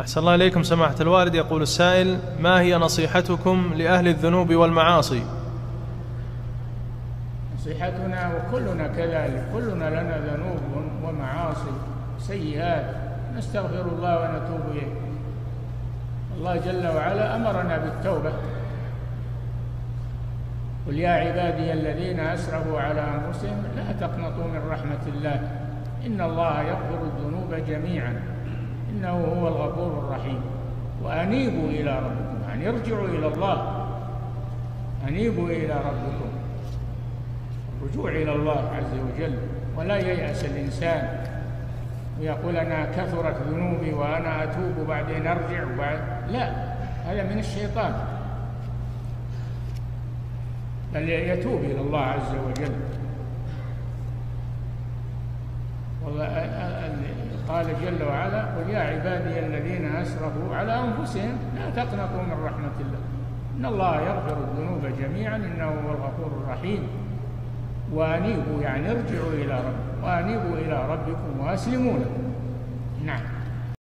أحسن الله إليكم سماحة الوالد. يقول السائل ما هي نصيحتكم لأهل الذنوب والمعاصي؟ نصيحتنا وكلنا كذلك كلنا لنا ذنوب ومعاصي سيئات. نستغفر الله ونتوب إليه. الله جل وعلا أمرنا بالتوبة. قل يا عبادي الذين أسرفوا على أنفسهم لا تقنطوا من رحمة الله. إن الله يغفر الذنوب جميعا. إنه هو الغفور الرحيم. وأنيبوا إلى ربكم. يعني ارجعوا إلى الله. أنيبوا إلى ربكم. الرجوع إلى الله عز وجل. ولا ييأس الإنسان. ويقول أنا كثرت ذنوبي وأنا أتوب بعدين أرجع وبعد. لا. هذا من الشيطان. بل يتوب إلى الله عز وجل. قال جل وعلا قل يا عبادي الذين أسرفوا على أنفسهم لا تقنطوا من رحمة الله. إن الله يغفر الذنوب جميعا إنه هو الغفور الرحيم. وأنيبوا يعني ارجعوا إلى ربكم وأنيبوا إلى ربكم وأسلموا له. نعم.